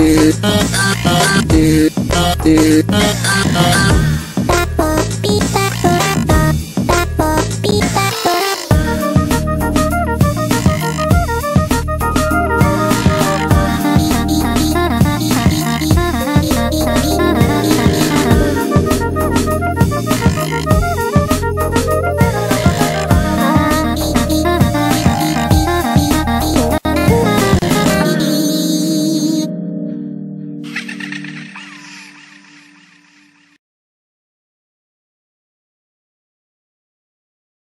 do, do, do, do.